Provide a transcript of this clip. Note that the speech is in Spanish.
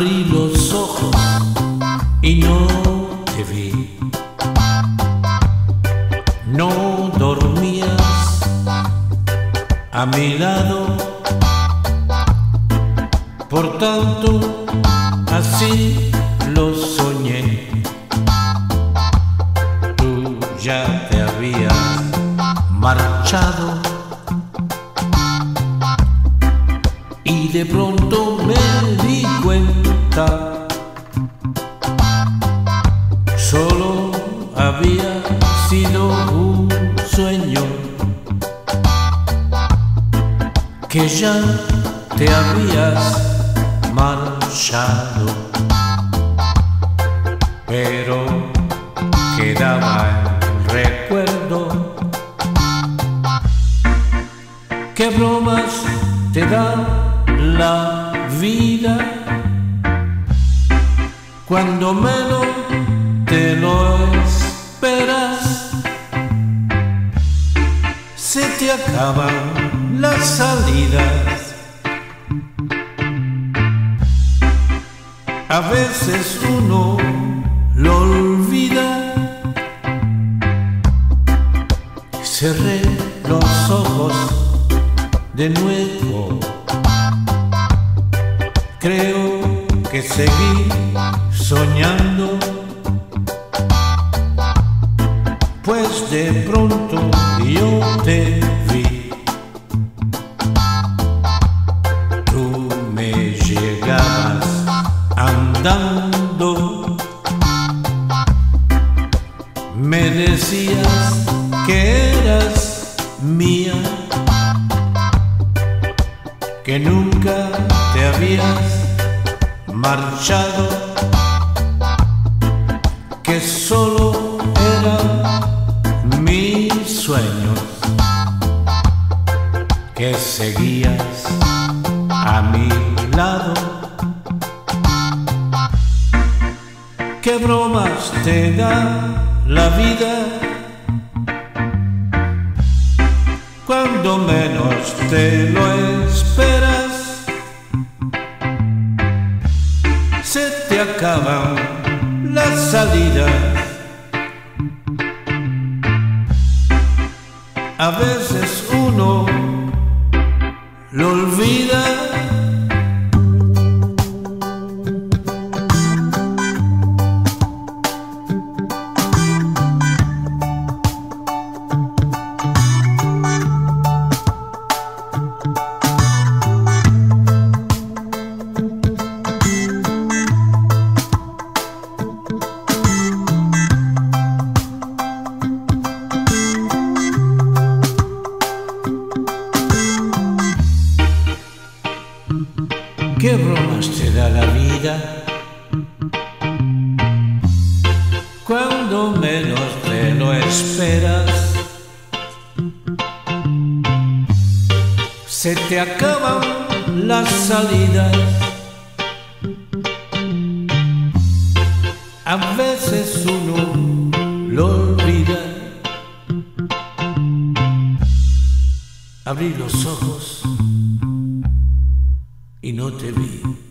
ojos y no te vi. No dormías a mi lado, por tanto así lo soñé. Tú ya te habías marchado y de pronto me di cuenta. Solo había sido un sueño que ya te habías marchado, pero quedaba el recuerdo. ¿Qué bromas te da la vida cuando menos te lo esperas? Se te acaban las salidas. A veces uno lo olvida. Cerré los ojos de nuevo. Creo que seguí soñando. Pues de pronto yo te vi. Tú me llegabas andando. Me decías que eras mía, que nunca habías marchado, que solo era mi sueño, que seguías a mi lado. ¿Qué bromas te da la vida? Cuando menos te lo esperas, te acaban las salidas. A veces uno lo olvida. ¿Qué bromas te da la vida? Cuando menos te lo esperas, se te acaban las salidas. A veces uno lo olvida. Abrí los ojos no te vi.